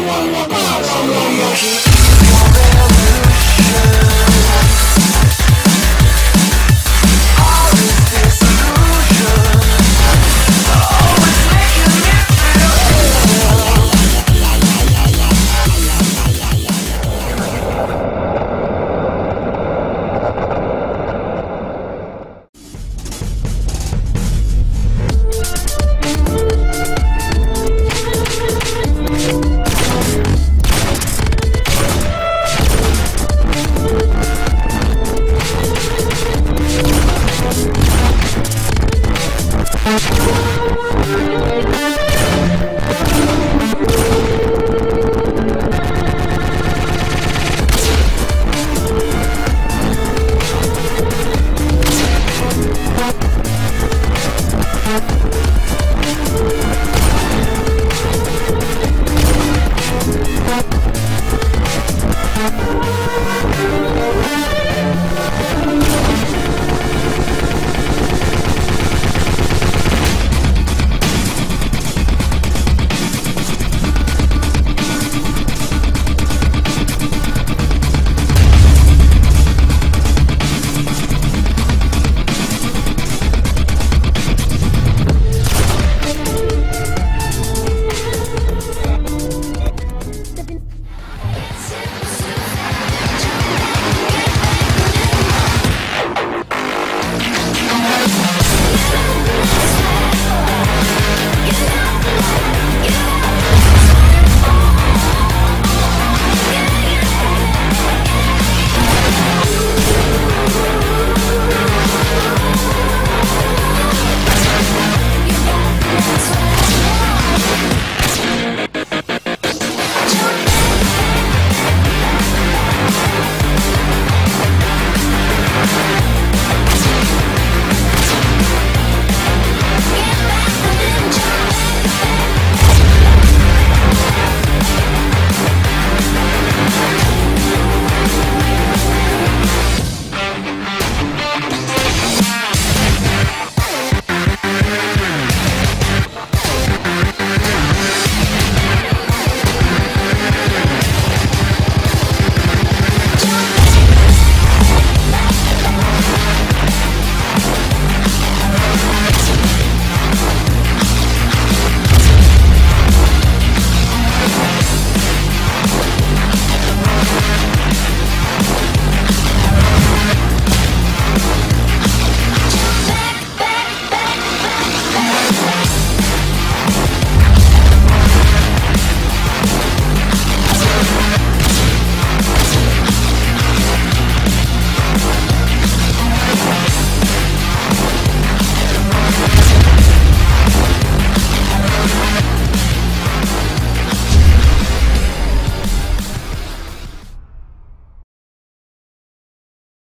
Revolution